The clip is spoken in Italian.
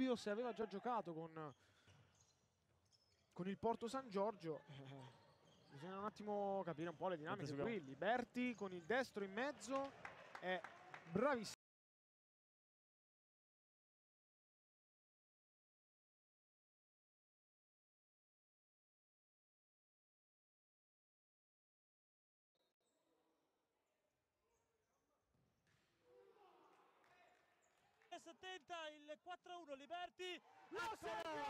dubbio se aveva già giocato con, con il Porto San Giorgio. Eh, bisogna un attimo capire un po' le dinamiche qui. Liberti con il destro in mezzo è bravissimo. Attenta il 4-1 Liberti lo segna